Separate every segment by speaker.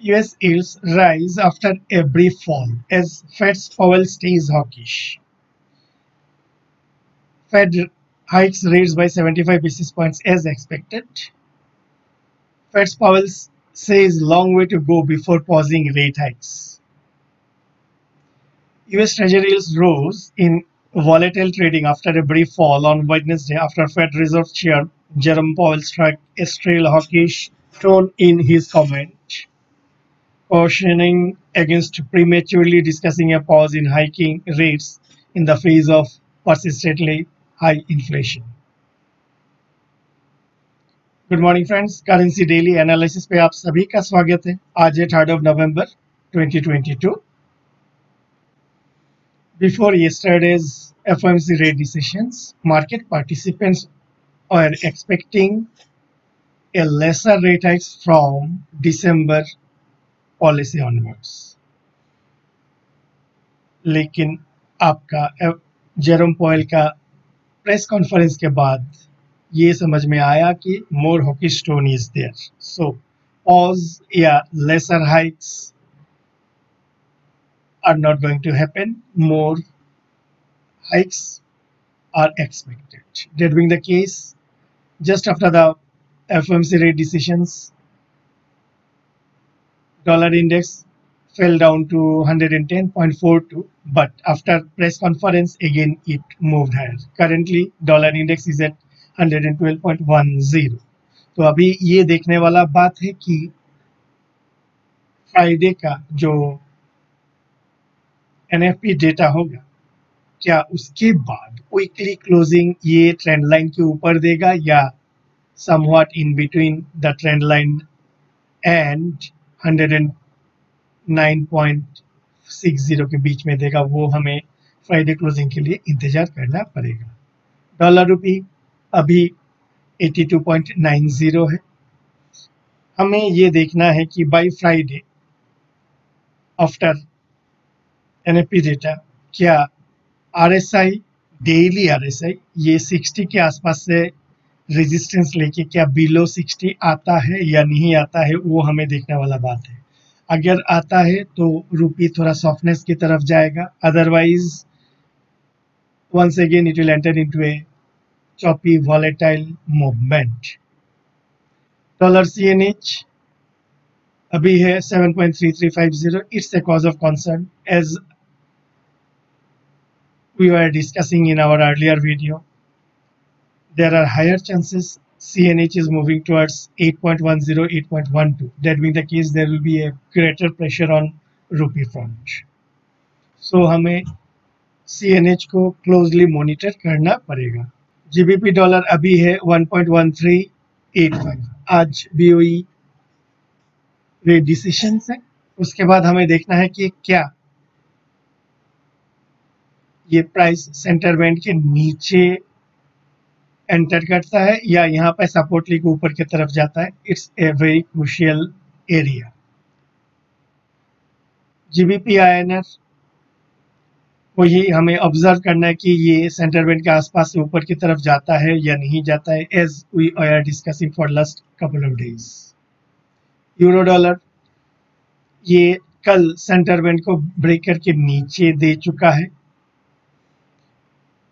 Speaker 1: US yields rise after a brief fall as Fed's Powell stays hawkish. Fed hikes rates by 75 basis points as expected. Fed's Powell says long way to go before pausing rate hikes. US Treasury yields rose in volatile trading after a brief fall on Wednesday after Fed Reserve Chair Jerome Powell struck a stale hawkish tone in his comment cautioning against prematurely discussing a pause in hiking rates in the face of persistently high inflation. Good morning friends currency daily analysis पे आप सभी का स्वागत है आज है third of November 2022 Before yesterday's FOMC rate decisions, market participants are expecting a lesser rate hikes from December policy onwards लेकिन आपका जेरोम पॉयल का प्रेस कॉन्फ्रेंस के बाद ये समझ में आया कि more hawkish tone is there so pause या lesser hikes are not going to happen more hikes are expected that being the case just after the FOMC rate decisions dollar index fell down to 110.42 but after press conference again it moved higher currently dollar index is at 112.10 तो अभी ये देखने वाला बात है कि Friday का जो एनएफपी डेटा होगा क्या उसके बाद वीकली क्लोजिंग ये ट्रेंड लाइन के ऊपर देगा या somewhat in between the trend line and 109.60 के बीच में देगा, वो हमें फ्राइडे क्लोजिंग के लिए इंतज़ार करना पड़ेगा। डॉलर रुपी अभी 82.90 है। हमें ये देखना है कि by Friday after NAP data क्या आरएसआई डेली आरएसआई ये 60 के आसपास से रेजिस्टेंस लेके क्या बिलो 60 आता है या नहीं आता है, वो हमें देखने वाला बात है। अगर आता है तो रूपी थोड़ा सॉफ्टनेस की तरफ़ जाएगा। Otherwise once again it will enter into a choppy volatile movement dollar CNH अभी है 7.3350 it's a cause of concern, as we were discussing in our earlier video. There are higher chances CNH is moving towards 8.10, 8.12. That being the case, there will be a greater pressure on rupee front. So हमें CNH को closely monitor पड़ेगा GBP dollar अभी है 1.1385 आज BOE rate decision है उसके बाद हमें देखना है कि क्या ये प्राइस सेंटर बैंड के नीचे एंटर करता है या यहाँ पर सपोर्ट लीग ऊपर की तरफ़ जाता है it's a very crucial area GBP को ये हमें ऑब्ज़र्व करना है कि ये सेंटर बैंड के आसपास से ऊपर की तरफ़ जाता है या नहीं जाता है as we are discussing for last couple of days euro dollar ये कल सेंटर बैंड को ब्रेक करके नीचे दे चुका है।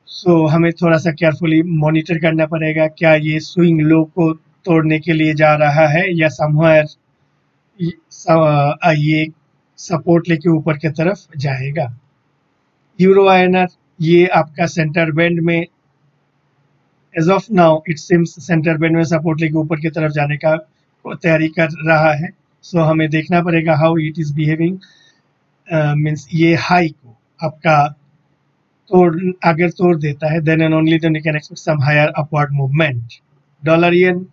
Speaker 1: सो so, हमें थोड़ा सा केयरफुली मॉनिटर करना पड़ेगा क्या ये स्विंग लो को तोड़ने के लिए जा रहा है या समवेयर ये सपोर्ट लेके ऊपर की तरफ़ जाएगा। यूरो आयनर ये आपका सेंटर बैंड में as of now it seems centre band में सपोर्ट लेके ऊपर की तरफ़ जाने का तैयारी कर रहा है। सो so, हमें देखना पड़ेगा how it is behaving means ये हाई को आपका तोड़ अगर तोड़ देता है then and only then you can expect some higher upward movement dollar yen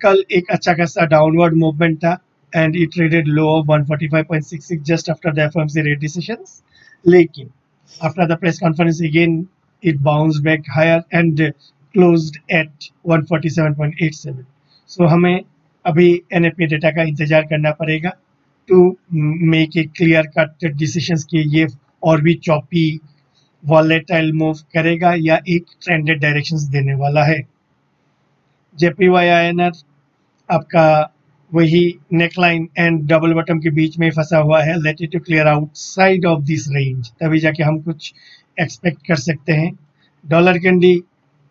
Speaker 1: कल एक अच्छा खासा डाउनवर्ड मूवमेंट था and it traded low of 145.66 just after the FOMC rate decisions लेकिन after the press conference again it bounced back higher and closed at 147.87 so, हमें अभी NAP data का इंतज़ार करना पड़ेगा to make a clear cut decisions कि ये और भी चौपी वॉलेटाइल मूव करेगा या एक ट्रेंडेड डायरेक्शंस देने वाला है। जेपीवाई आईएनआर आपका वही नेकलाइन एंड डबल बटम के बीच में फंसा हुआ है। Let it to clear outside of this range तभी जाके हम कुछ एक्सपेक्ट कर सकते हैं। डॉलर कैंडी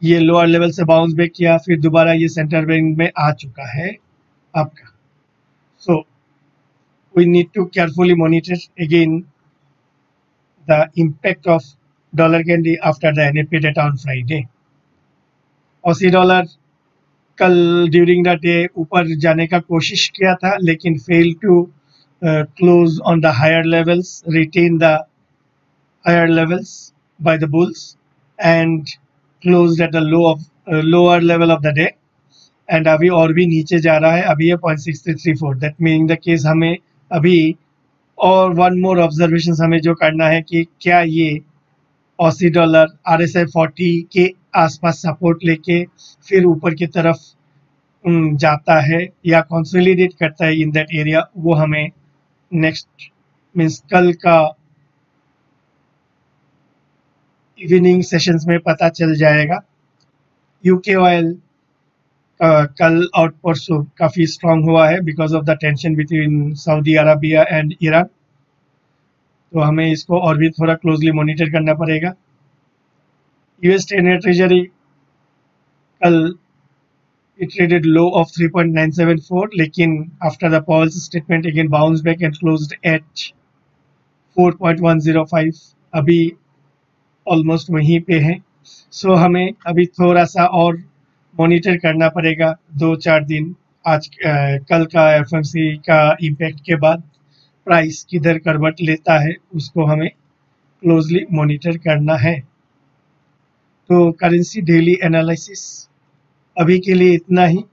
Speaker 1: ये लोअर लेवल से बाउंस बैक किया, फिर दोबारा ये सेंटर बैंक में आ चुका है आपका। So we need to carefully monitor again the impact of dollar candy after the NAP data on Friday Aussie dollar कल ड्यूरिंग द डे ऊपर जाने का कोशिश किया था, लेकिन fail to close on the higher levels retain the higher levels by the bulls and close at the low of lower level of the day and अभी और भी नीचे जा रहा है, अभी ये point six three four that meaning the case हमें अभी और वन मोर ऑब्जर्वेशन हमें जो करना है कि क्या ये Aussie dollar R S I forty के आसपास सपोर्ट लेके फिर ऊपर की तरफ़ जाता है या कंसोलिडेट करता है इन दैट एरिया वो हमें नेक्स्ट मीन्स कल का इवनिंग सेशंस में पता चल जाएगा। यूके ऑयल कल और परसों काफ़ी स्ट्रांग हुआ है because of the tension between Saudi Arabia and Iran तो हमें इसको और भी थोड़ा क्लोजली मॉनिटर करना पड़ेगा। यूएस टेन ट्रेजरी कल it traded low of 3.974 लेकिन after the Powell's statement again bounced back and closed at 4.105 अभी ऑलमोस्ट वहीं पे है। सो so, हमें अभी थोड़ा सा और मॉनिटर करना पड़ेगा दो चार दिन आज आ, कल का एफएमसी का इम्पैक्ट के बाद। प्राइस किधर करवट लेता है उसको हमें क्लोजली मॉनिटर करना है। तो करेंसी डेली एनालिसिस अभी के लिए इतना ही।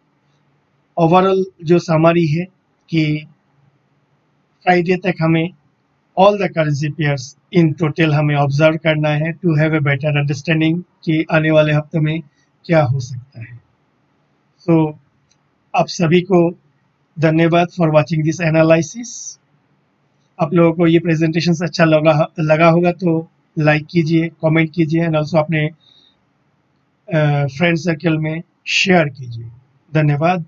Speaker 1: ओवरऑल जो समरी है कि फ्राइडे तक हमें all the currency pairs in total हमें ऑब्ज़र्व करना है to have a better understanding कि आने वाले हफ़्ते में क्या हो सकता है। सो so, आप सभी को धन्यवाद फॉर वाचिंग दिस एनालिसिस आप लोगों को ये प्रेजेंटेशन अच्छा लगा लगा होगा तो लाइक कीजिए कमेंट कीजिए एंड ऑल्सो अपने फ्रेंड सर्कल में शेयर कीजिए। धन्यवाद।